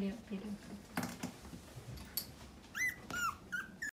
没有别的。